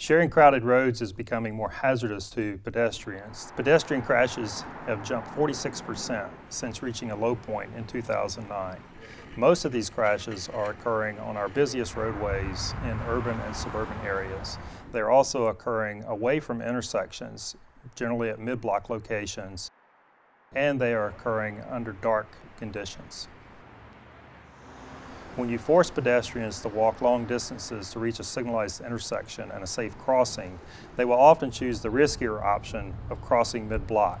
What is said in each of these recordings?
Sharing crowded roads is becoming more hazardous to pedestrians. Pedestrian crashes have jumped 46% since reaching a low point in 2009. Most of these crashes are occurring on our busiest roadways in urban and suburban areas. They're also occurring away from intersections, generally at mid-block locations, and they are occurring under dark conditions. When you force pedestrians to walk long distances to reach a signalized intersection and a safe crossing, they will often choose the riskier option of crossing mid-block,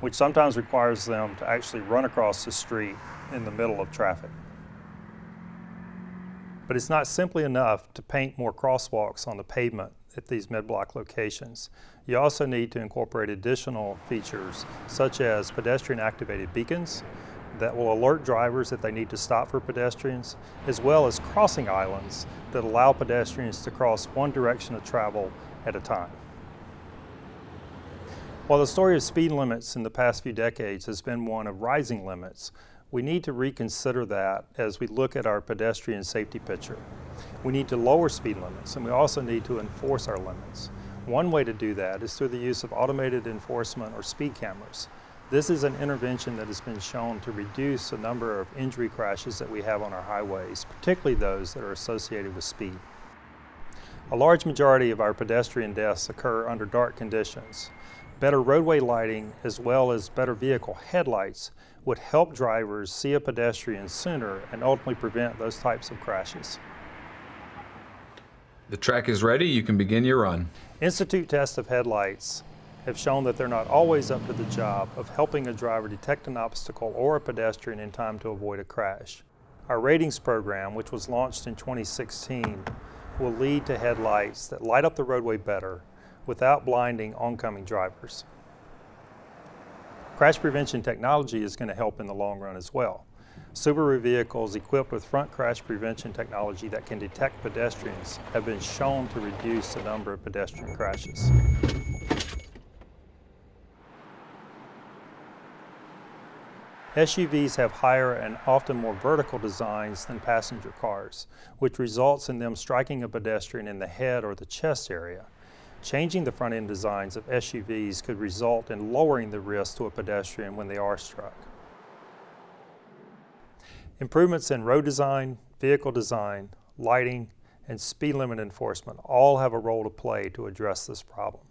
which sometimes requires them to actually run across the street in the middle of traffic. But it's not simply enough to paint more crosswalks on the pavement at these mid-block locations. You also need to incorporate additional features such as pedestrian activated beacons, that will alert drivers that they need to stop for pedestrians, as well as crossing islands that allow pedestrians to cross one direction of travel at a time. While the story of speed limits in the past few decades has been one of rising limits, we need to reconsider that as we look at our pedestrian safety picture. We need to lower speed limits and we also need to enforce our limits. One way to do that is through the use of automated enforcement or speed cameras. This is an intervention that has been shown to reduce the number of injury crashes that we have on our highways, particularly those that are associated with speed. A large majority of our pedestrian deaths occur under dark conditions. Better roadway lighting as well as better vehicle headlights would help drivers see a pedestrian sooner and ultimately prevent those types of crashes. The track is ready, you can begin your run. Institute test of headlights have shown that they're not always up to the job of helping a driver detect an obstacle or a pedestrian in time to avoid a crash. Our ratings program, which was launched in 2016, will lead to headlights that light up the roadway better without blinding oncoming drivers. Crash prevention technology is going to help in the long run as well. Subaru vehicles equipped with front crash prevention technology that can detect pedestrians have been shown to reduce the number of pedestrian crashes. SUVs have higher and often more vertical designs than passenger cars, which results in them striking a pedestrian in the head or the chest area. Changing the front end designs of SUVs could result in lowering the risk to a pedestrian when they are struck. Improvements in road design, vehicle design, lighting, and speed limit enforcement all have a role to play to address this problem.